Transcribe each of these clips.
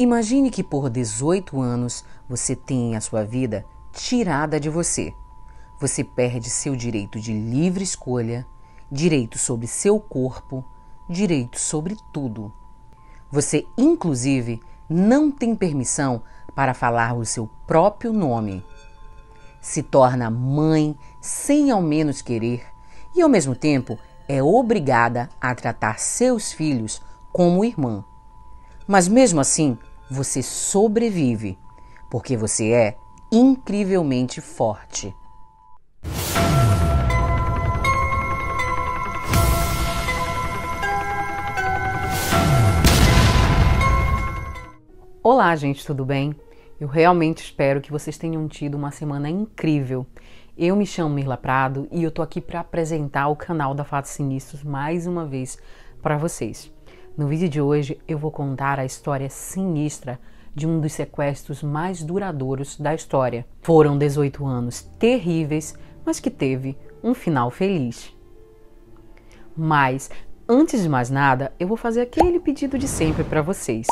Imagine que por 18 anos você tem a sua vida tirada de você. Você perde seu direito de livre escolha, direito sobre seu corpo, direito sobre tudo. Você, inclusive, não tem permissão para falar o seu próprio nome. Se torna mãe sem ao menos querer e, ao mesmo tempo, é obrigada a tratar seus filhos como irmã. Mas mesmo assim, você sobrevive, porque você é incrivelmente forte. Olá, gente, tudo bem? Eu realmente espero que vocês tenham tido uma semana incrível. Eu me chamo Mirla Prado e eu tô aqui para apresentar o canal da Fatos Sinistros mais uma vez para vocês. No vídeo de hoje eu vou contar a história sinistra de um dos sequestros mais duradouros da história. Foram 18 anos terríveis, mas que teve um final feliz. Mas antes de mais nada, eu vou fazer aquele pedido de sempre para vocês.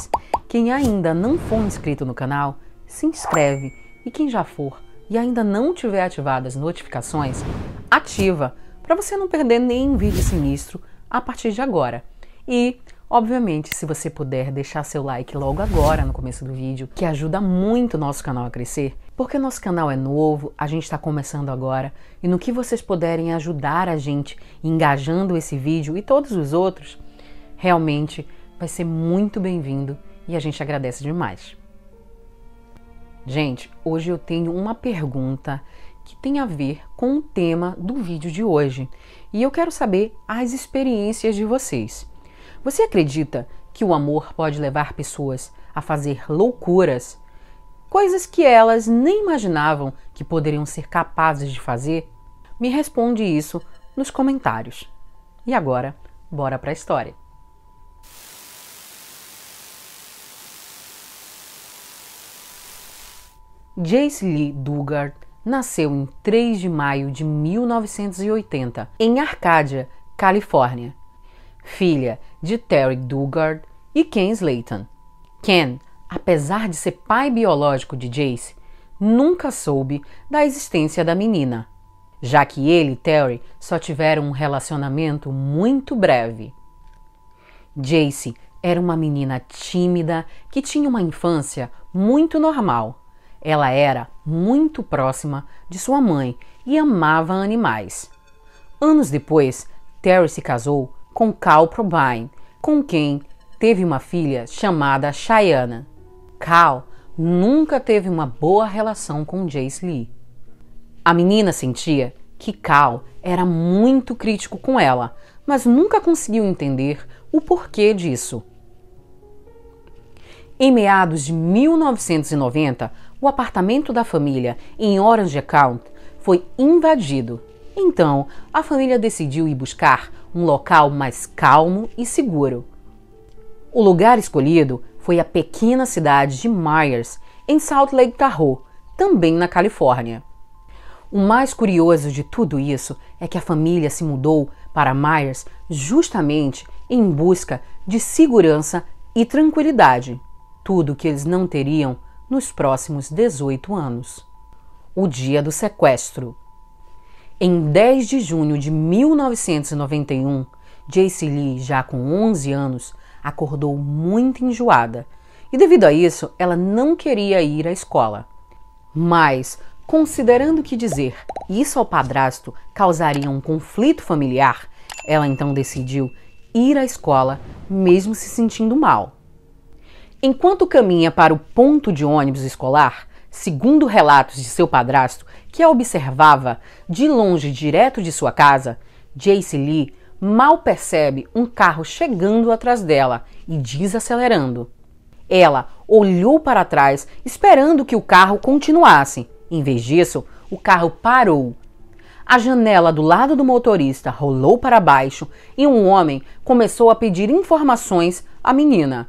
Quem ainda não for inscrito no canal, se inscreve e quem já for e ainda não tiver ativado as notificações, ativa para você não perder nenhum vídeo sinistro a partir de agora. E Obviamente, se você puder deixar seu like logo agora no começo do vídeo, que ajuda muito o nosso canal a crescer, porque nosso canal é novo, a gente está começando agora, e no que vocês puderem ajudar a gente engajando esse vídeo e todos os outros, realmente vai ser muito bem-vindo e a gente agradece demais. Gente, hoje eu tenho uma pergunta que tem a ver com o tema do vídeo de hoje e eu quero saber as experiências de vocês. Você acredita que o amor pode levar pessoas a fazer loucuras, coisas que elas nem imaginavam que poderiam ser capazes de fazer? Me responde isso nos comentários. E agora, bora para a história. Jace Lee Dugard nasceu em 3 de maio de 1980 em Arcádia, Califórnia, filha de Terry Dugard e Ken Slayton. Ken, apesar de ser pai biológico de Jace, nunca soube da existência da menina, já que ele e Terry só tiveram um relacionamento muito breve. Jace era uma menina tímida que tinha uma infância muito normal. Ela era muito próxima de sua mãe e amava animais. Anos depois, Terry se casou com Cal Probine, com quem teve uma filha chamada Cheyenne. Cal nunca teve uma boa relação com Jace Lee. A menina sentia que Cal era muito crítico com ela, mas nunca conseguiu entender o porquê disso. Em meados de 1990, o apartamento da família em Orange County foi invadido. Então, a família decidiu ir buscar um local mais calmo e seguro. O lugar escolhido foi a pequena cidade de Myers, em Salt Lake Tahoe, também na Califórnia. O mais curioso de tudo isso é que a família se mudou para Myers justamente em busca de segurança e tranquilidade, tudo que eles não teriam nos próximos 18 anos. O dia do sequestro. Em 10 de junho de 1991, Jace Lee, já com 11 anos, acordou muito enjoada e, devido a isso, ela não queria ir à escola. Mas, considerando que dizer isso ao padrasto causaria um conflito familiar, ela então decidiu ir à escola, mesmo se sentindo mal. Enquanto caminha para o ponto de ônibus escolar, segundo relatos de seu padrasto, que a observava de longe, direto de sua casa, Jace Lee mal percebe um carro chegando atrás dela e desacelerando. Ela olhou para trás, esperando que o carro continuasse. Em vez disso, o carro parou. A janela do lado do motorista rolou para baixo e um homem começou a pedir informações à menina.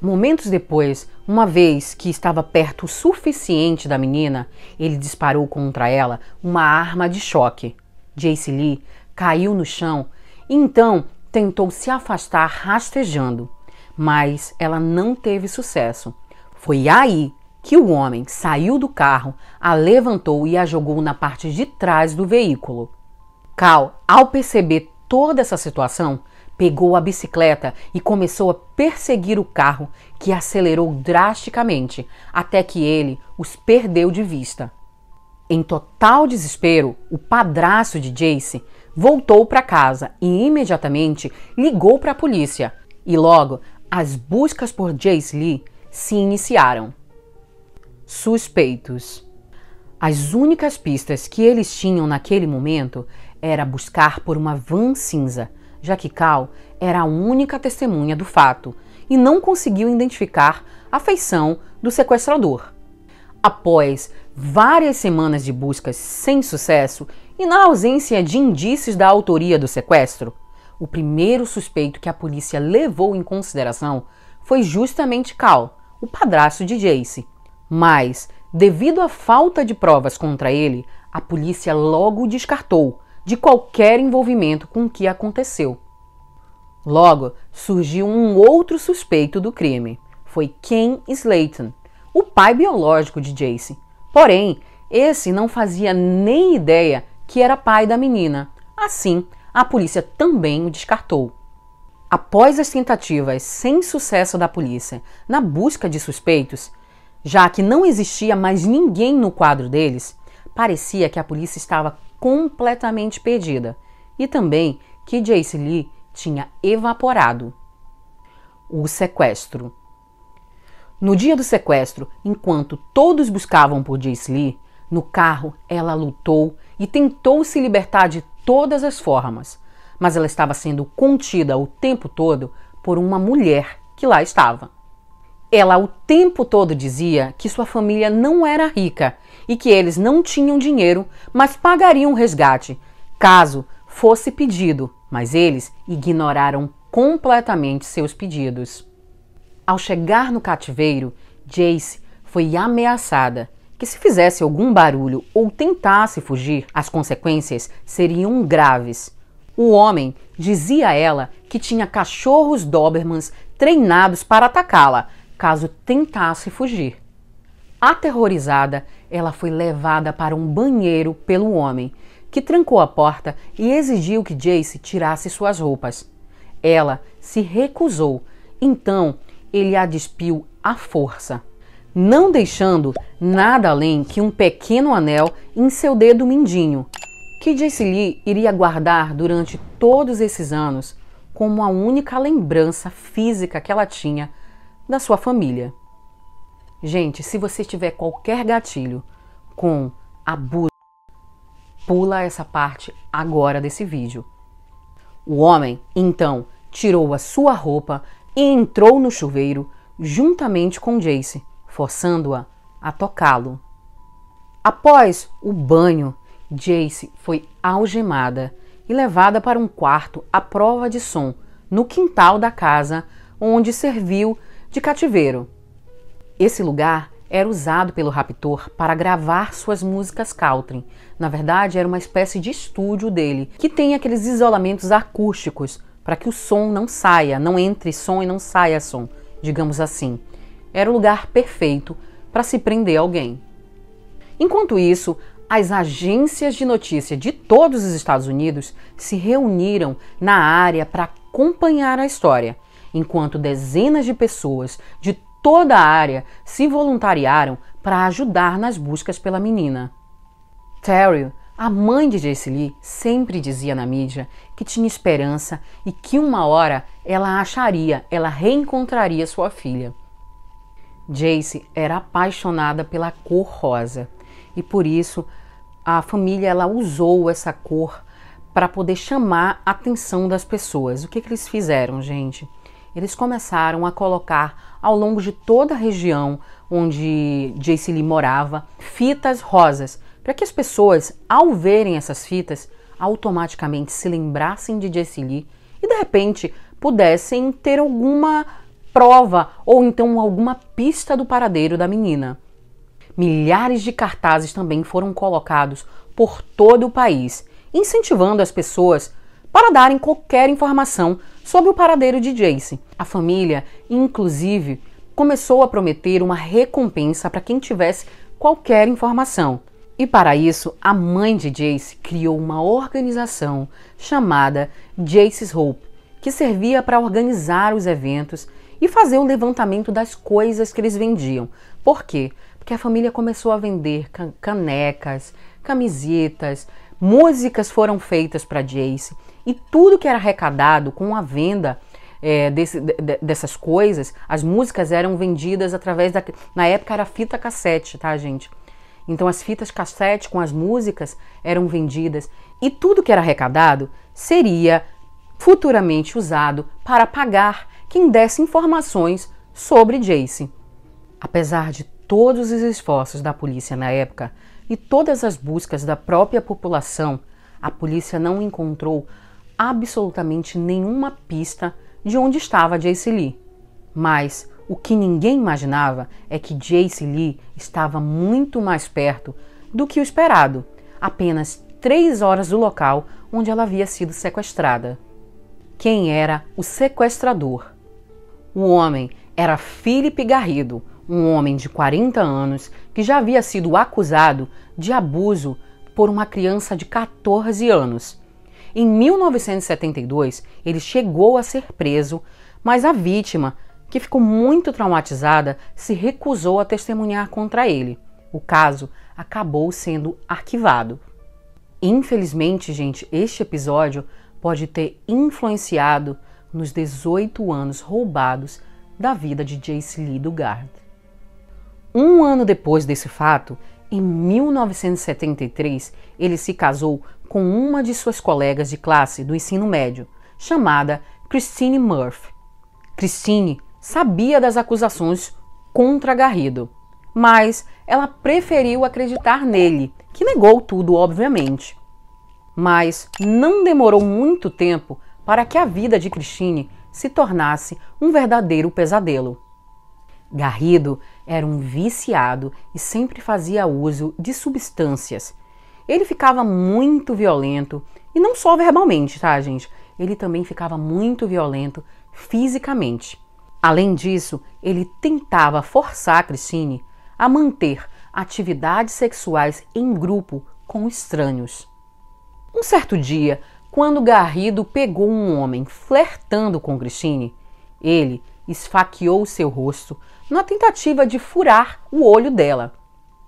Momentos depois, uma vez que estava perto o suficiente da menina, ele disparou contra ela uma arma de choque. Jace Lee caiu no chão e então tentou se afastar rastejando. mas ela não teve sucesso. Foi aí que o homem saiu do carro, a levantou e a jogou na parte de trás do veículo. Cal, ao perceber toda essa situação, pegou a bicicleta e começou a perseguir o carro, que acelerou drasticamente até que ele os perdeu de vista. Em total desespero, o padrasto de Jace voltou para casa e imediatamente ligou para a polícia. E logo, as buscas por Jace Lee se iniciaram. Suspeitos. As únicas pistas que eles tinham naquele momento era buscar por uma van cinza, já que Cal era a única testemunha do fato e não conseguiu identificar a feição do sequestrador. Após várias semanas de buscas sem sucesso e na ausência de indícios da autoria do sequestro, o primeiro suspeito que a polícia levou em consideração foi justamente Cal, o padrasto de Jace. Mas, devido à falta de provas contra ele, a polícia logo descartou de qualquer envolvimento com o que aconteceu. Logo, surgiu um outro suspeito do crime. Foi Ken Slayton, o pai biológico de Jace. Porém, esse não fazia nem ideia que era pai da menina. Assim, a polícia também o descartou. Após as tentativas sem sucesso da polícia na busca de suspeitos, já que não existia mais ninguém no quadro deles, parecia que a polícia estava completamente perdida e também que Jace Lee tinha evaporado. O sequestro. No dia do sequestro, enquanto todos buscavam por Jace Lee, no carro ela lutou e tentou se libertar de todas as formas, mas ela estava sendo contida o tempo todo por uma mulher que lá estava. Ela o tempo todo dizia que sua família não era rica e que eles não tinham dinheiro, mas pagariam resgate caso fosse pedido, mas eles ignoraram completamente seus pedidos. Ao chegar no cativeiro, Jace foi ameaçada que se fizesse algum barulho ou tentasse fugir, as consequências seriam graves. O homem dizia a ela que tinha cachorros Dobermans treinados para atacá-la caso tentasse fugir. Aterrorizada, ela foi levada para um banheiro pelo homem, que trancou a porta e exigiu que Jace tirasse suas roupas. Ela se recusou, então ele a despiu à força, não deixando nada além que um pequeno anel em seu dedo mindinho, que Jace Lee iria guardar durante todos esses anos como a única lembrança física que ela tinha da sua família. Gente, se você tiver qualquer gatilho com abuso, pula essa parte agora desse vídeo. O homem, então, tirou a sua roupa e entrou no chuveiro juntamente com Jace, forçando-a a, tocá-lo. Após o banho, Jace foi algemada e levada para um quarto à prova de som no quintal da casa onde serviu de cativeiro. Esse lugar era usado pelo raptor para gravar suas músicas country. Na verdade, era uma espécie de estúdio dele, que tem aqueles isolamentos acústicos para que o som não saia, não entre som e não saia som, digamos assim. Era o lugar perfeito para se prender alguém. Enquanto isso, as agências de notícia de todos os Estados Unidos se reuniram na área para acompanhar a história, enquanto dezenas de pessoas de toda a área se voluntariaram para ajudar nas buscas pela menina. Terry a mãe de Jace Lee sempre dizia na mídia que tinha esperança e que uma hora ela acharia, ela reencontraria sua filha. Jace era apaixonada pela cor rosa e por isso a família ela usou essa cor para poder chamar a atenção das pessoas. O que, que eles fizeram, gente? Eles começaram a colocar ao longo de toda a região onde Jace Lee morava fitas rosas para que as pessoas, ao verem essas fitas, automaticamente se lembrassem de Jesse Lee e de repente pudessem ter alguma prova ou então alguma pista do paradeiro da menina. Milhares de cartazes também foram colocados por todo o país, incentivando as pessoas para darem qualquer informação sobre o paradeiro de Jace. A família, inclusive, começou a prometer uma recompensa para quem tivesse qualquer informação. E para isso, a mãe de Jace criou uma organização chamada Jace's Hope, que servia para organizar os eventos e fazer o levantamento das coisas que eles vendiam. Por quê? Porque a família começou a vender canecas, camisetas, músicas foram feitas para Jace e tudo que era arrecadado com a venda é, desse, de, dessas coisas, as músicas eram vendidas através da. Na época era fita cassete, tá, gente? Então as fitas cassete com as músicas eram vendidas e tudo que era arrecadado seria futuramente usado para pagar quem desse informações sobre Jace. Apesar de todos os esforços da polícia na época e todas as buscas da própria população, a polícia não encontrou absolutamente nenhuma pista de onde estava Jace Lee. Mas o que ninguém imaginava é que Jace Lee estava muito mais perto do que o esperado, apenas três horas do local onde ela havia sido sequestrada. Quem era o sequestrador? O homem era Philip Garrido, um homem de 40 anos que já havia sido acusado de abuso por uma criança de 14 anos. Em 1972, ele chegou a ser preso, mas a vítima, que ficou muito traumatizada, se recusou a testemunhar contra ele. O caso acabou sendo arquivado. Infelizmente, gente, este episódio pode ter influenciado nos 18 anos roubados da vida de Jace Lee Dugard. Um ano depois desse fato, em 1973, ele se casou com uma de suas colegas de classe do ensino médio, chamada Christine Murphy. Christine sabia das acusações contra Garrido, mas ela preferiu acreditar nele, que negou tudo, obviamente. Mas não demorou muito tempo para que a vida de Christine se tornasse um verdadeiro pesadelo. Garrido era um viciado e sempre fazia uso de substâncias. Ele ficava muito violento, e não só verbalmente, tá, gente? Ele também ficava muito violento fisicamente. Além disso, ele tentava forçar a Christine a manter atividades sexuais em grupo com estranhos. Um certo dia, quando Garrido pegou um homem flertando com Christine, ele esfaqueou seu rosto na tentativa de furar o olho dela.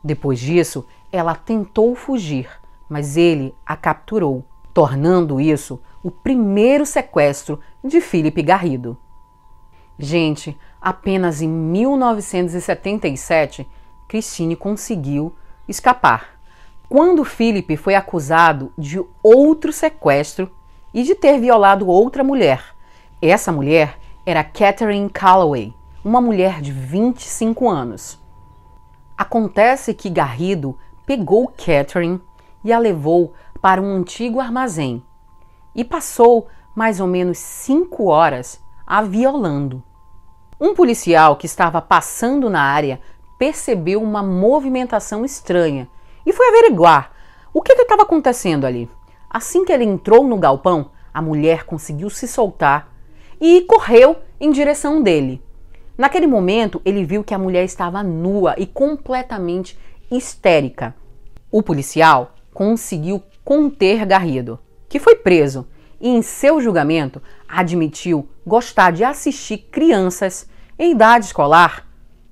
Depois disso, ela tentou fugir, mas ele a capturou, tornando isso o primeiro sequestro de Felipe Garrido. Gente, apenas em 1977, Christine conseguiu escapar. Quando Philip foi acusado de outro sequestro e de ter violado outra mulher. Essa mulher era Catherine Calloway, uma mulher de 25 anos. Acontece que Garrido pegou Catherine e a levou para um antigo armazém e passou mais ou menos cinco horas a violando. Um policial que estava passando na área percebeu uma movimentação estranha e foi averiguar o que estava acontecendo ali. Assim que ele entrou no galpão, a mulher conseguiu se soltar e correu em direção dele. Naquele momento, ele viu que a mulher estava nua e completamente histérica. O policial conseguiu conter Garrido, que foi preso e, em seu julgamento, admitiu gostar de assistir crianças em idade escolar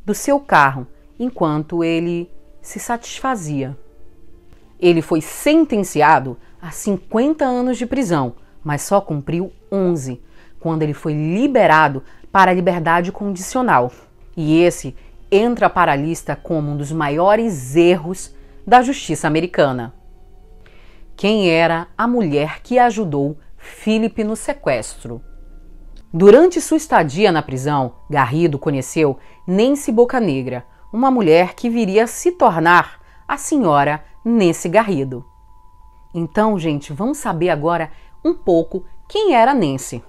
do seu carro enquanto ele se satisfazia. Ele foi sentenciado a 50 anos de prisão, mas só cumpriu 11 quando ele foi liberado para a liberdade condicional. E esse entra para a lista como um dos maiores erros da justiça americana. Quem era a mulher que ajudou Philip no sequestro? Durante sua estadia na prisão, Garrido conheceu Nancy Bocanegra, uma mulher que viria a se tornar a senhora Nancy Garrido. Então, gente, vamos saber agora um pouco quem era Nancy.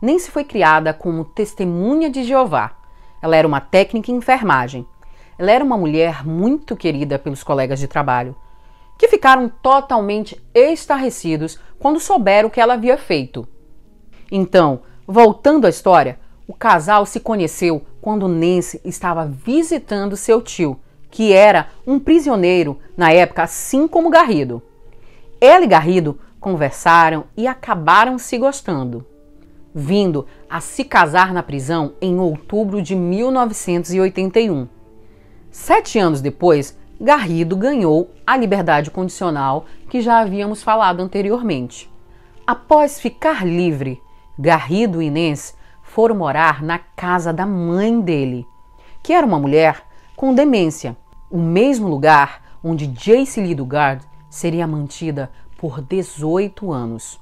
Nancy foi criada como testemunha de Jeová. Ela era uma técnica em enfermagem. Ela era uma mulher muito querida pelos colegas de trabalho, que ficaram totalmente estarrecidos quando souberam o que ela havia feito. Então, voltando à história, o casal se conheceu quando Nancy estava visitando seu tio, que era um prisioneiro na época, assim como Garrido. Ela e Garrido conversaram e acabaram se gostando, vindo a se casar na prisão em outubro de 1981. Sete anos depois, Garrido ganhou a liberdade condicional que já havíamos falado anteriormente. Após ficar livre, Garrido e Inês foram morar na casa da mãe dele, que era uma mulher com demência, o mesmo lugar onde Jace Lee Dugard seria mantida por 18 anos.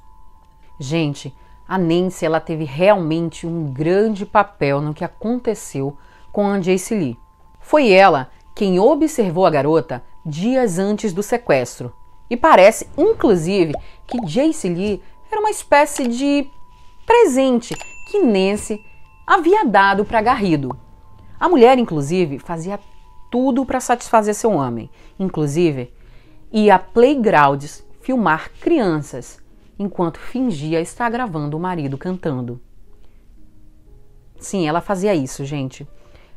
Gente, a Nancy ela teve realmente um grande papel no que aconteceu com a Jace Lee. Foi ela quem observou a garota dias antes do sequestro. E parece, inclusive, que Jace Lee era uma espécie de presente que Nancy havia dado para Garrido. A mulher, inclusive, fazia tudo para satisfazer seu homem, inclusive ia a playgrounds filmar crianças enquanto fingia estar gravando o marido cantando. Sim, ela fazia isso, gente.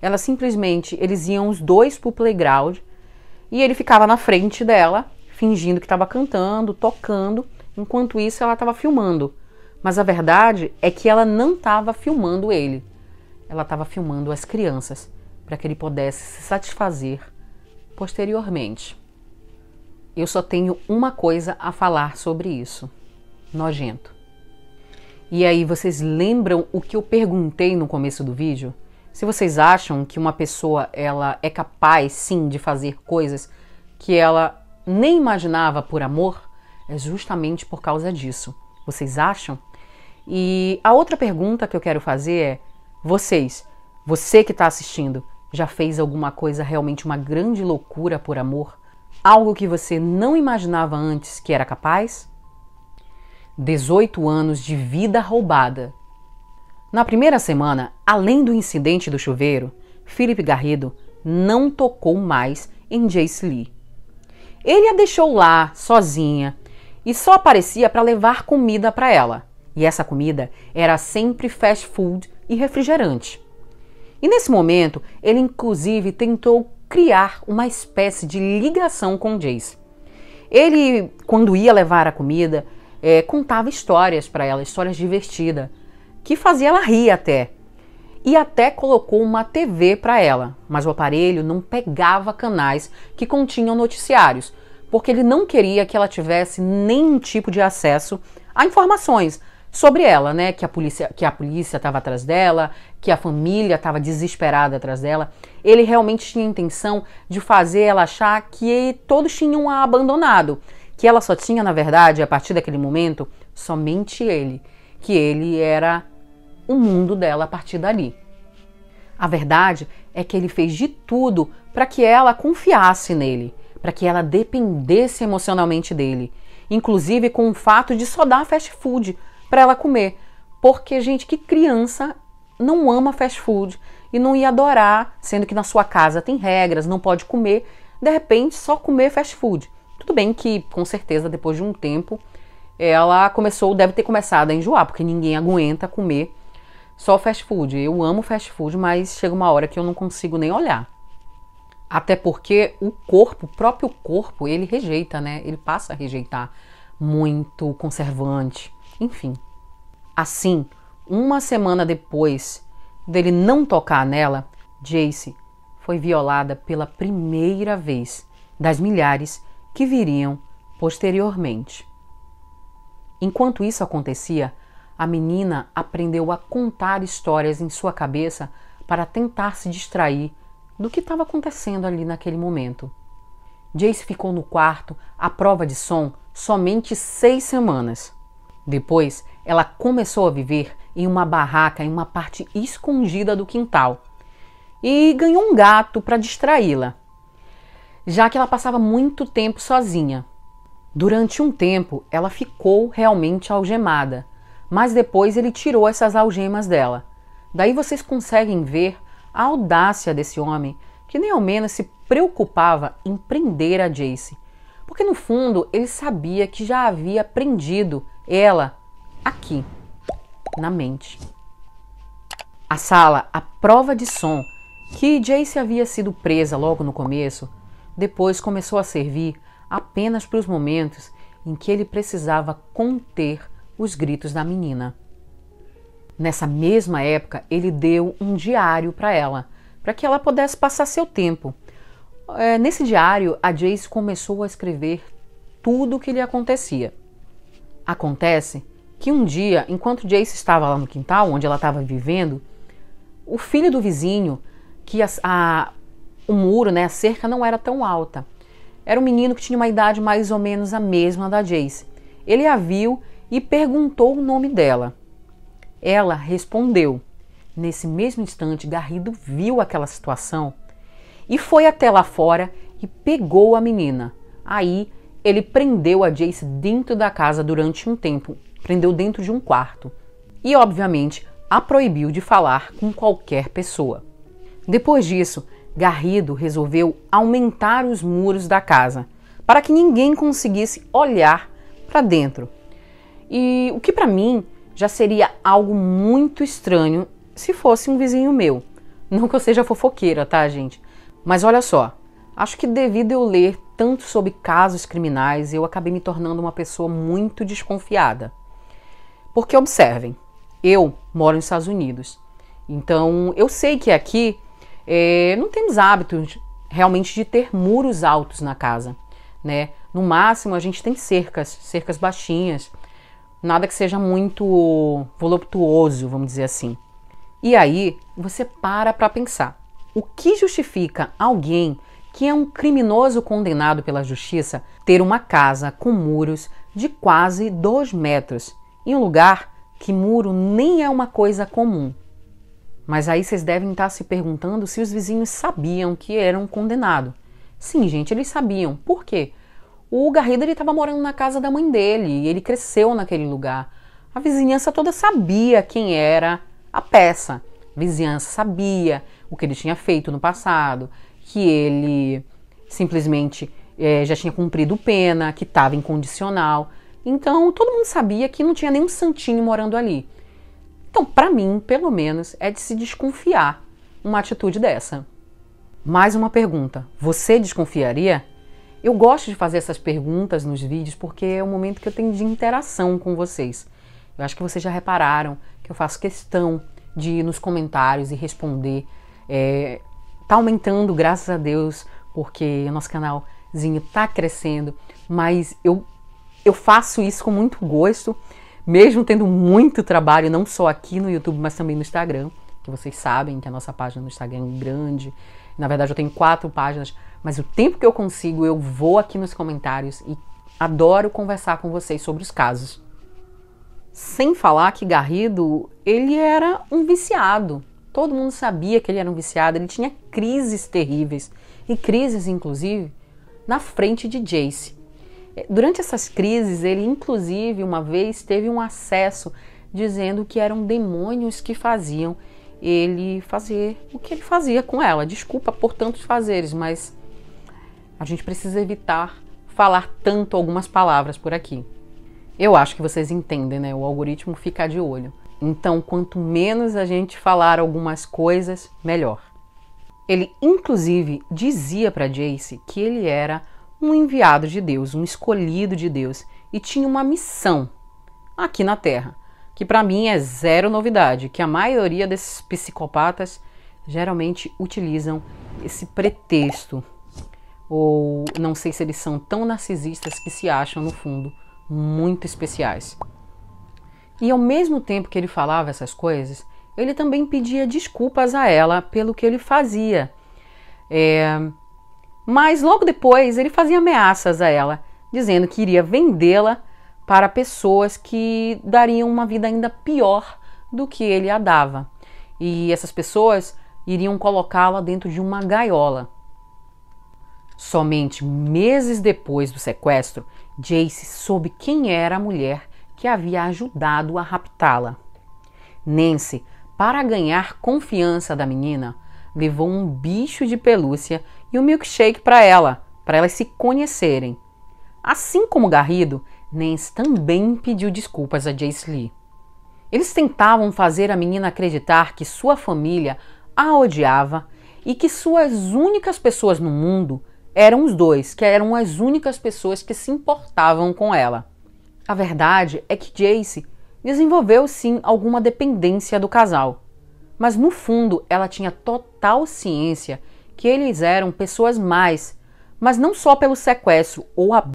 Ela simplesmente, eles iam os dois pro playground e ele ficava na frente dela, fingindo que estava cantando, tocando, enquanto isso ela estava filmando. Mas a verdade é que ela não estava filmando ele. Ela estava filmando as crianças para que ele pudesse se satisfazer posteriormente. Eu só tenho uma coisa a falar sobre isso: nojento. E aí, vocês lembram o que eu perguntei no começo do vídeo? Se vocês acham que uma pessoa ela é capaz sim de fazer coisas que ela nem imaginava por amor, é justamente por causa disso. Vocês acham? E a outra pergunta que eu quero fazer é: vocês, você que está assistindo, já fez alguma coisa realmente uma grande loucura por amor? Algo que você não imaginava antes que era capaz? 18 anos de vida roubada na primeira semana, além do incidente do chuveiro, Felipe Garrido não tocou mais em Jace Lee. Ele a deixou lá, sozinha, e só aparecia para levar comida para ela. E essa comida era sempre fast food e refrigerante. E nesse momento, ele inclusive tentou criar uma espécie de ligação com Jace. Ele, quando ia levar a comida, é, contava histórias para ela, histórias divertidas que fazia ela rir até. E até colocou uma TV para ela, mas o aparelho não pegava canais que continham noticiários, porque ele não queria que ela tivesse nenhum tipo de acesso a informações sobre ela, né? Que a polícia, que a polícia estava atrás dela, que a família estava desesperada atrás dela. Ele realmente tinha a intenção de fazer ela achar que todos tinham a abandonado, que ela só tinha, na verdade, a partir daquele momento, somente ele, que ele era o mundo dela a partir dali. A verdade é que ele fez de tudo para que ela confiasse nele, para que ela dependesse emocionalmente dele, inclusive com o fato de só dar fast food para ela comer. Porque, gente, que criança não ama fast food e não ia adorar, sendo que na sua casa tem regras, não pode comer, de repente só comer fast food. Tudo bem que, com certeza, depois de um tempo, ela começou, deve ter começado a enjoar, porque ninguém aguenta comer só fast food. Eu amo fast food, mas chega uma hora que eu não consigo nem olhar. Até porque o corpo, o próprio corpo, ele rejeita, né? Ele passa a rejeitar muito conservante, enfim. Assim, uma semana depois dele não tocar nela, Jace foi violada pela primeira vez das milhares que viriam posteriormente. Enquanto isso acontecia, a menina aprendeu a contar histórias em sua cabeça para tentar se distrair do que estava acontecendo ali naquele momento. Jace ficou no quarto à prova de som somente seis semanas. Depois, ela começou a viver em uma barraca em uma parte escondida do quintal e ganhou um gato para distraí-la, já que ela passava muito tempo sozinha. Durante um tempo, ela ficou realmente algemada mas depois ele tirou essas algemas dela. Daí vocês conseguem ver a audácia desse homem que nem ao menos se preocupava em prender a Jace. Porque no fundo ele sabia que já havia prendido ela aqui, na mente. A sala, a prova de som que Jace havia sido presa logo no começo, depois começou a servir apenas para os momentos em que ele precisava conter os gritos da menina. Nessa mesma época, ele deu um diário para ela, para que ela pudesse passar seu tempo. É, nesse diário, a Jace começou a escrever tudo o que lhe acontecia. Acontece que um dia, enquanto Jace estava lá no quintal, onde ela estava vivendo, o filho do vizinho, que a, a, o muro, né, a cerca não era tão alta. Era um menino que tinha uma idade mais ou menos a mesma da Jace. Ele a viu e perguntou o nome dela. Ela respondeu. Nesse mesmo instante, Garrido viu aquela situação e foi até lá fora e pegou a menina. Aí ele prendeu a Jace dentro da casa durante um tempo, prendeu dentro de um quarto e, obviamente, a proibiu de falar com qualquer pessoa. Depois disso, Garrido resolveu aumentar os muros da casa para que ninguém conseguisse olhar para dentro. E o que para mim já seria algo muito estranho se fosse um vizinho meu. Não que eu seja fofoqueira, tá, gente? Mas olha só, acho que devido eu ler tanto sobre casos criminais, eu acabei me tornando uma pessoa muito desconfiada. Porque observem, eu moro nos Estados Unidos, então eu sei que aqui é, não temos hábitos realmente de ter muros altos na casa, né? No máximo a gente tem cercas, cercas baixinhas, nada que seja muito voluptuoso, vamos dizer assim. E aí você para para pensar, o que justifica alguém que é um criminoso condenado pela justiça ter uma casa com muros de quase 2 metros, em um lugar que muro nem é uma coisa comum. Mas aí vocês devem estar se perguntando se os vizinhos sabiam que eram condenados. Sim, gente, eles sabiam. Por quê? O Garrido estava morando na casa da mãe dele e ele cresceu naquele lugar. A vizinhança toda sabia quem era a peça. A vizinhança sabia o que ele tinha feito no passado, que ele simplesmente é, já tinha cumprido pena, que estava incondicional. Então todo mundo sabia que não tinha nenhum santinho morando ali. Então, para mim, pelo menos, é de se desconfiar uma atitude dessa. Mais uma pergunta: você desconfiaria? Eu gosto de fazer essas perguntas nos vídeos porque é o momento que eu tenho de interação com vocês. Eu acho que vocês já repararam que eu faço questão de ir nos comentários e responder. É, tá aumentando, graças a Deus, porque o nosso canalzinho tá crescendo, mas eu, eu faço isso com muito gosto mesmo tendo muito trabalho, não só aqui no YouTube, mas também no Instagram, que vocês sabem que a nossa página no Instagram é grande. Na verdade, eu tenho quatro páginas, mas o tempo que eu consigo, eu vou aqui nos comentários e adoro conversar com vocês sobre os casos. Sem falar que Garrido, ele era um viciado. Todo mundo sabia que ele era um viciado, ele tinha crises terríveis, e crises, inclusive, na frente de Jace. Durante essas crises, ele inclusive uma vez teve um acesso dizendo que eram demônios que faziam ele fazer o que ele fazia com ela. Desculpa por tantos fazeres, mas a gente precisa evitar falar tanto algumas palavras por aqui. Eu acho que vocês entendem, né? O algoritmo fica de olho. Então, quanto menos a gente falar algumas coisas, melhor. Ele inclusive dizia para Jace que ele era um enviado de Deus, um escolhido de Deus, e tinha uma missão aqui na Terra, que para mim é zero novidade, que a maioria desses psicopatas geralmente utilizam esse pretexto, ou não sei se eles são tão narcisistas que se acham no fundo muito especiais. E ao mesmo tempo que ele falava essas coisas, ele também pedia desculpas a ela pelo que ele fazia. É, mas logo depois ele fazia ameaças a ela, dizendo que iria vendê-la para pessoas que dariam uma vida ainda pior do que ele a dava. E essas pessoas iriam colocá-la dentro de uma gaiola. Somente meses depois do sequestro, Jace soube quem era a mulher que havia ajudado a raptá-la. Nancy, para ganhar confiança da menina, levou um bicho de pelúcia e um milkshake para ela, para elas se conhecerem. Assim como Garrido, Nance também pediu desculpas a Jace Lee. Eles tentavam fazer a menina acreditar que sua família a odiava e que suas únicas pessoas no mundo eram os dois, que eram as únicas pessoas que se importavam com ela. A verdade é que Jace desenvolveu sim alguma dependência do casal, mas no fundo ela tinha total ciência que eles eram pessoas mais, mas não só pelo sequestro ou abuso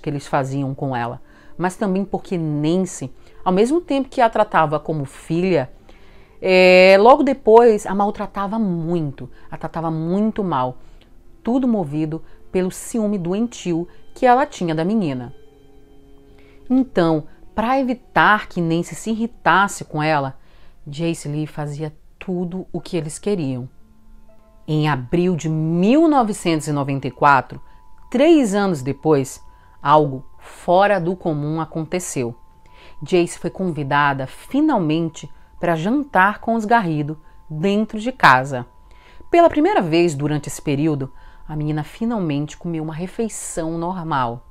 que eles faziam com ela, mas também porque Nancy, ao mesmo tempo que a tratava como filha, é, logo depois a maltratava muito, a tratava muito mal, tudo movido pelo ciúme doentio que ela tinha da menina. Então, para evitar que Nancy se irritasse com ela, Jace Lee fazia tudo o que eles queriam. Em abril de 1994, três anos depois, algo fora do comum aconteceu. Jace foi convidada finalmente para jantar com os Garrido dentro de casa. Pela primeira vez durante esse período, a menina finalmente comeu uma refeição normal.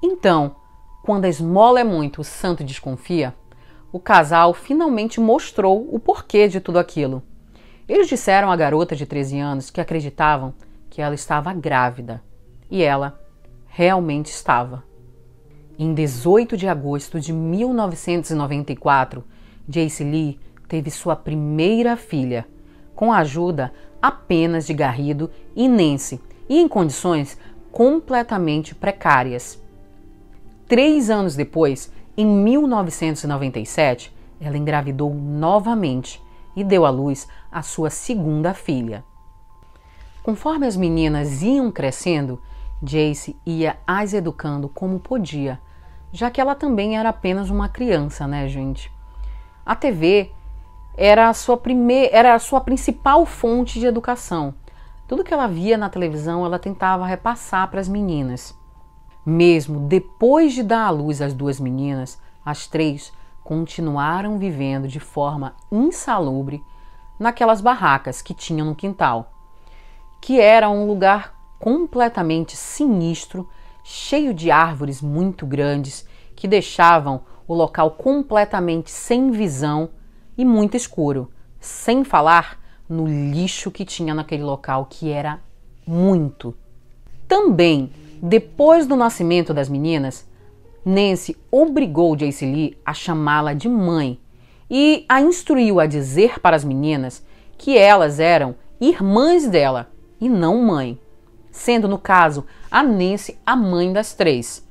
Então, quando a esmola é muito, o santo desconfia, o casal finalmente mostrou o porquê de tudo aquilo. Eles disseram à garota de 13 anos que acreditavam que ela estava grávida. E ela realmente estava. Em 18 de agosto de 1994, Jace Lee teve sua primeira filha, com a ajuda apenas de Garrido e Nancy, e em condições completamente precárias. Três anos depois, em 1997, ela engravidou novamente e deu à luz a sua segunda filha. Conforme as meninas iam crescendo, Jace ia as educando como podia, já que ela também era apenas uma criança, né, gente? A TV era a sua primeira, era a sua principal fonte de educação. Tudo que ela via na televisão, ela tentava repassar para as meninas. Mesmo depois de dar à luz as duas meninas, as três continuaram vivendo de forma insalubre naquelas barracas que tinham no quintal, que era um lugar completamente sinistro, cheio de árvores muito grandes que deixavam o local completamente sem visão e muito escuro, sem falar no lixo que tinha naquele local, que era muito. Também, depois do nascimento das meninas, Nancy obrigou Jace Lee a chamá-la de mãe e a instruiu a dizer para as meninas que elas eram irmãs dela e não mãe, sendo no caso a Nancy a mãe das três.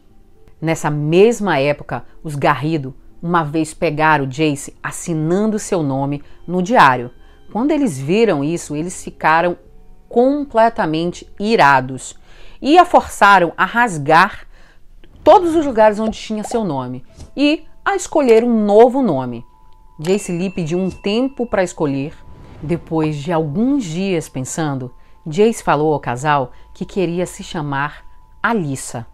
Nessa mesma época, os Garrido uma vez pegaram Jace assinando seu nome no diário. Quando eles viram isso, eles ficaram completamente irados e a forçaram a rasgar todos os lugares onde tinha seu nome e a escolher um novo nome. Jace Lee pediu um tempo para escolher. Depois de alguns dias pensando, Jace falou ao casal que queria se chamar Alissa.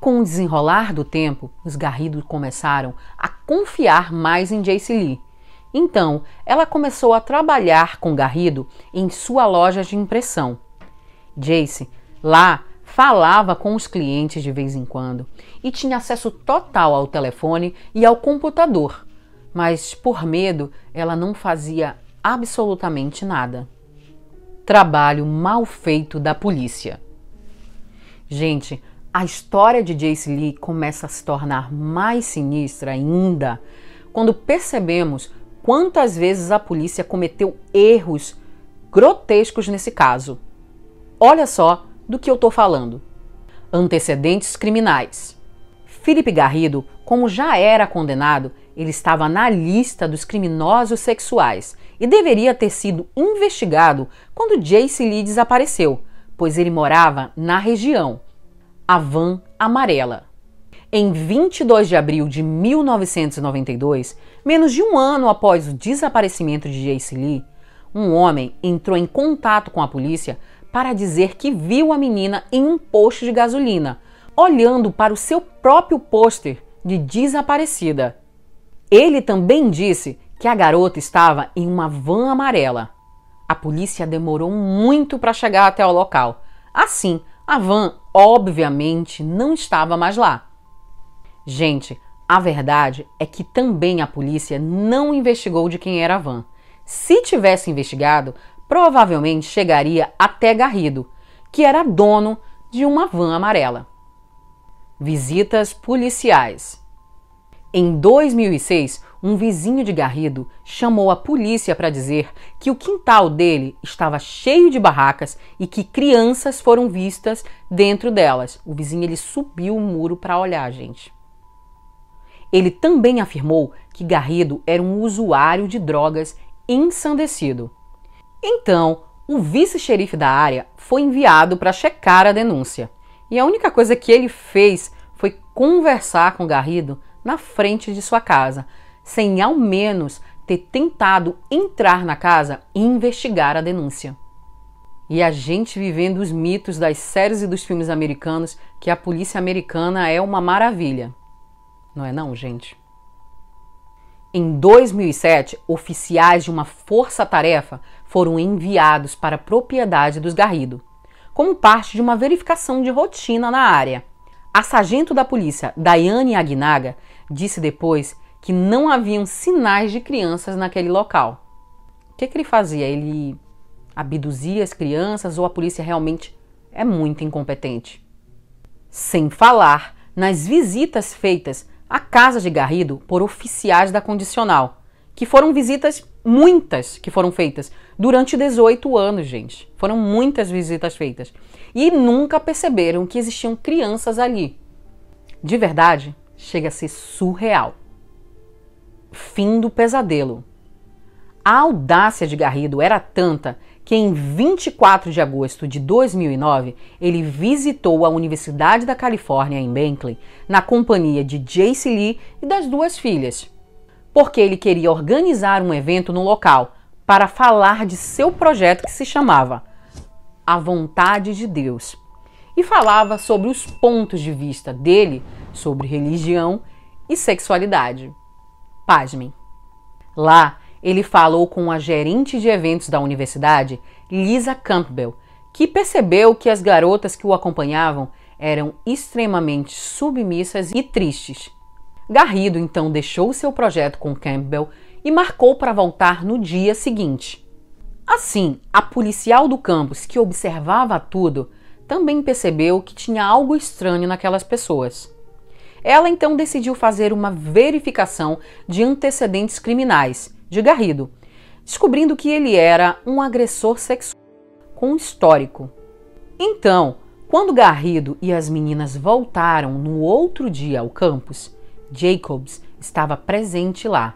Com o desenrolar do tempo, os Garrido começaram a confiar mais em Jace Lee. Então, ela começou a trabalhar com Garrido em sua loja de impressão. Jace, lá, falava com os clientes de vez em quando e tinha acesso total ao telefone e ao computador, mas por medo ela não fazia absolutamente nada. Trabalho mal feito da polícia. Gente, a história de Jace Lee começa a se tornar mais sinistra ainda quando percebemos quantas vezes a polícia cometeu erros grotescos nesse caso. Olha só do que eu estou falando. Antecedentes criminais. Felipe Garrido, como já era condenado, ele estava na lista dos criminosos sexuais e deveria ter sido investigado quando Jace Lee desapareceu, pois ele morava na região. A van amarela. Em 22 de abril de 1992, menos de um ano após o desaparecimento de Jace Lee, um homem entrou em contato com a polícia para dizer que viu a menina em um posto de gasolina, olhando para o seu próprio pôster de desaparecida. Ele também disse que a garota estava em uma van amarela. A polícia demorou muito para chegar até o local. Assim, a van obviamente não estava mais lá. Gente, a verdade é que também a polícia não investigou de quem era a van. Se tivesse investigado, provavelmente chegaria até Garrido, que era dono de uma van amarela. Visitas policiais. Em 2006, um vizinho de Garrido chamou a polícia para dizer que o quintal dele estava cheio de barracas e que crianças foram vistas dentro delas. O vizinho ele subiu o muro para olhar, gente. Ele também afirmou que Garrido era um usuário de drogas ensandecido. Então, o vice-xerife da área foi enviado para checar a denúncia. E a única coisa que ele fez foi conversar com Garrido na frente de sua casa, sem ao menos ter tentado entrar na casa e investigar a denúncia. E a gente vivendo os mitos das séries e dos filmes americanos que a polícia americana é uma maravilha. Não é não, gente? Em 2007, oficiais de uma força-tarefa foram enviados para a propriedade dos Garrido, como parte de uma verificação de rotina na área. A sargento da polícia, Daiane Agnaga, disse depois que não haviam sinais de crianças naquele local. O que, que ele fazia? Ele abduzia as crianças ou a polícia realmente é muito incompetente? Sem falar nas visitas feitas a casa de Garrido por oficiais da condicional, que foram visitas muitas que foram feitas durante 18 anos, gente. Foram muitas visitas feitas e nunca perceberam que existiam crianças ali. De verdade, chega a ser surreal. Fim do pesadelo. A audácia de Garrido era tanta que em 24 de agosto de 2009 ele visitou a Universidade da Califórnia em Berkeley na companhia de Jace Lee e das duas filhas, porque ele queria organizar um evento no local para falar de seu projeto que se chamava A Vontade de Deus e falava sobre os pontos de vista dele sobre religião e sexualidade. Pasmem. Lá ele falou com a gerente de eventos da universidade, Lisa Campbell, que percebeu que as garotas que o acompanhavam eram extremamente submissas e tristes. Garrido então deixou seu projeto com Campbell e marcou para voltar no dia seguinte. Assim, a policial do campus que observava tudo também percebeu que tinha algo estranho naquelas pessoas. Ela então decidiu fazer uma verificação de antecedentes criminais de Garrido, descobrindo que ele era um agressor sexual com histórico. Então, quando Garrido e as meninas voltaram no outro dia ao campus, Jacobs estava presente lá.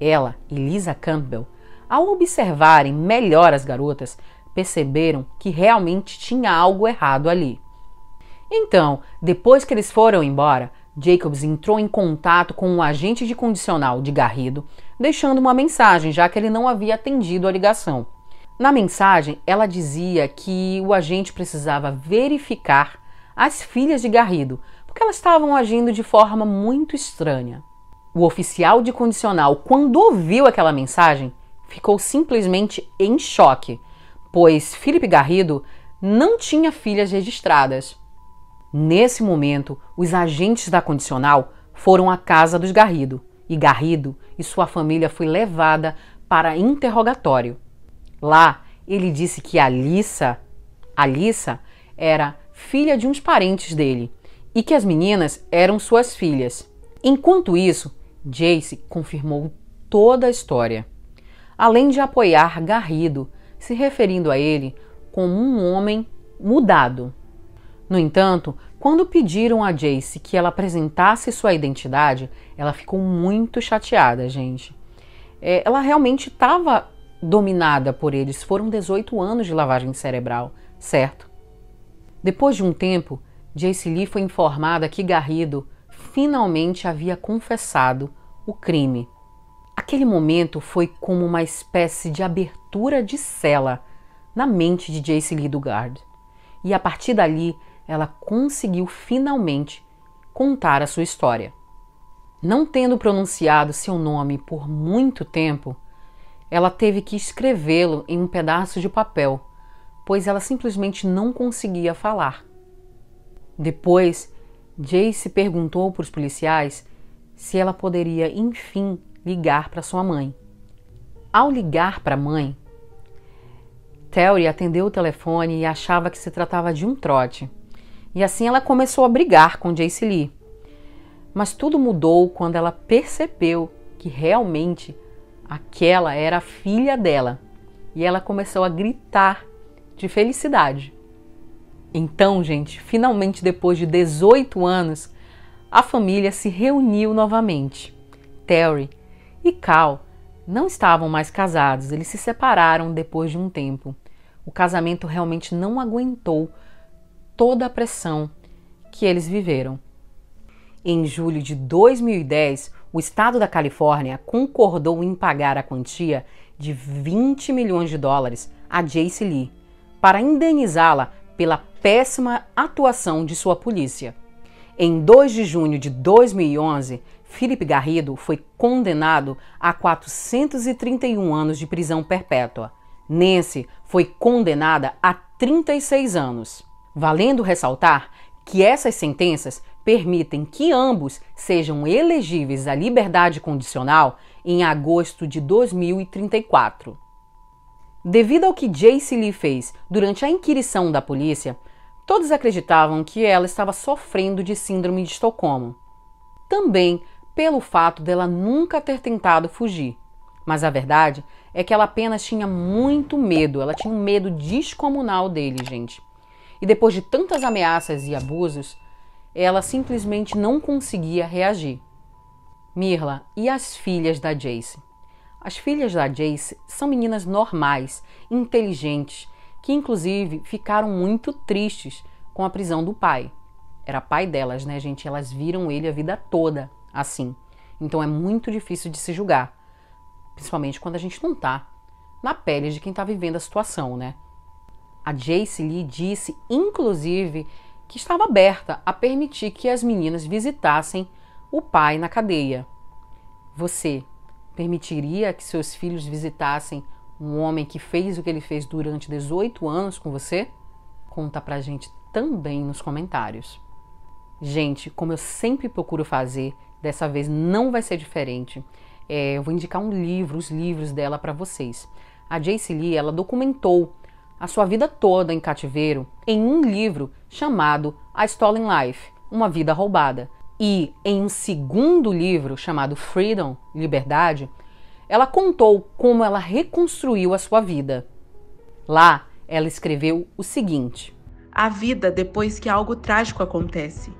Ela e Lisa Campbell, ao observarem melhor as garotas, perceberam que realmente tinha algo errado ali. Então, depois que eles foram embora, Jacobs entrou em contato com um agente de condicional de Garrido, deixando uma mensagem, já que ele não havia atendido a ligação. Na mensagem, ela dizia que o agente precisava verificar as filhas de Garrido, porque elas estavam agindo de forma muito estranha. O oficial de condicional, quando ouviu aquela mensagem, ficou simplesmente em choque, pois Felipe Garrido não tinha filhas registradas. Nesse momento, os agentes da condicional foram à casa dos Garrido e Garrido e sua família foi levada para interrogatório. Lá, ele disse que Alissa, Alissa era filha de uns parentes dele e que as meninas eram suas filhas. Enquanto isso, Jace confirmou toda a história, além de apoiar Garrido, se referindo a ele como um homem mudado. No entanto, quando pediram a Jace que ela apresentasse sua identidade, ela ficou muito chateada, gente. É, ela realmente estava dominada por eles. Foram 18 anos de lavagem cerebral, certo? Depois de um tempo, Jace Lee foi informada que Garrido finalmente havia confessado o crime. Aquele momento foi como uma espécie de abertura de cela na mente de Jace Lee Dugard. E a partir dali, ela conseguiu finalmente contar a sua história. Não tendo pronunciado seu nome por muito tempo, ela teve que escrevê-lo em um pedaço de papel, pois ela simplesmente não conseguia falar. Depois, Jace perguntou para os policiais se ela poderia, enfim, ligar para sua mãe. Ao ligar para a mãe, Terry atendeu o telefone e achava que se tratava de um trote. E assim ela começou a brigar com Jace Lee. Mas tudo mudou quando ela percebeu que realmente aquela era a filha dela. E ela começou a gritar de felicidade. Então, gente, finalmente depois de 18 anos, a família se reuniu novamente. Terry e Cal não estavam mais casados, eles se separaram depois de um tempo. O casamento realmente não aguentou toda a pressão que eles viveram. Em julho de 2010, o estado da Califórnia concordou em pagar a quantia de 20 milhões de dólares a Jace Lee para indenizá-la pela péssima atuação de sua polícia. Em 2 de junho de 2011, Felipe Garrido foi condenado a 431 anos de prisão perpétua. Nancy foi condenada a 36 anos. Valendo ressaltar que essas sentenças permitem que ambos sejam elegíveis à liberdade condicional em agosto de 2034. Devido ao que Jace Lee fez durante a inquirição da polícia, todos acreditavam que ela estava sofrendo de síndrome de Estocolmo. Também pelo fato dela nunca ter tentado fugir. Mas a verdade é que ela apenas tinha muito medo, ela tinha um medo descomunal dele, gente. E depois de tantas ameaças e abusos, ela simplesmente não conseguia reagir. Mirla e as filhas da Jace. As filhas da Jace são meninas normais, inteligentes, que inclusive ficaram muito tristes com a prisão do pai. Era pai delas, né, gente? Elas viram ele a vida toda assim. Então é muito difícil de se julgar, principalmente quando a gente não tá na pele de quem tá vivendo a situação, né? A Jace Lee disse, inclusive, que estava aberta a permitir que as meninas visitassem o pai na cadeia. Você permitiria que seus filhos visitassem um homem que fez o que ele fez durante 18 anos com você? Conta pra gente também nos comentários. Gente, como eu sempre procuro fazer, Dessa vez não vai ser diferente. É, eu vou indicar um livro, os livros dela para vocês. A Jace Lee, ela documentou a sua vida toda em cativeiro em um livro chamado A Stolen Life, Uma Vida Roubada. E em um segundo livro chamado Freedom, Liberdade, ela contou como ela reconstruiu a sua vida. Lá, ela escreveu o seguinte: A vida depois que algo trágico acontece.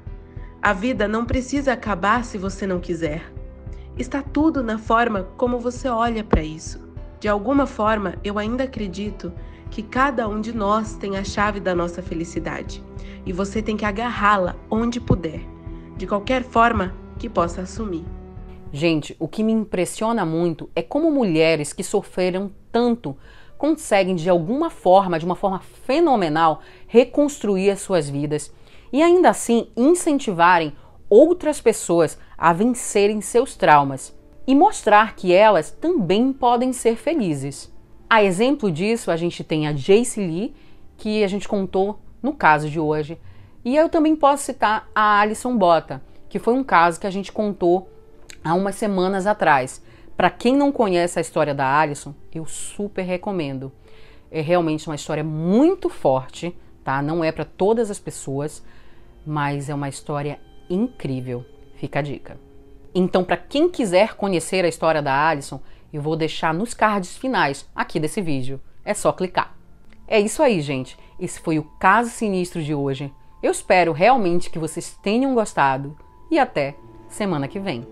A vida não precisa acabar se você não quiser. Está tudo na forma como você olha para isso. De alguma forma, eu ainda acredito que cada um de nós tem a chave da nossa felicidade e você tem que agarrá-la onde puder, de qualquer forma que possa assumir. Gente, o que me impressiona muito é como mulheres que sofreram tanto conseguem de alguma forma, de uma forma fenomenal, reconstruir as suas vidas e ainda assim incentivarem outras pessoas a vencerem seus traumas e mostrar que elas também podem ser felizes. A exemplo disso, a gente tem a Jace Lee, que a gente contou no caso de hoje, e eu também posso citar a Alison Bota, que foi um caso que a gente contou há umas semanas atrás. Para quem não conhece a história da Alison, eu super recomendo. É realmente uma história muito forte, tá? Não é para todas as pessoas, mas é uma história incrível. Fica a dica. Então, para quem quiser conhecer a história da Alison, eu vou deixar nos cards finais aqui desse vídeo. É só clicar. É isso aí, gente. Esse foi o caso sinistro de hoje. Eu espero realmente que vocês tenham gostado e até semana que vem.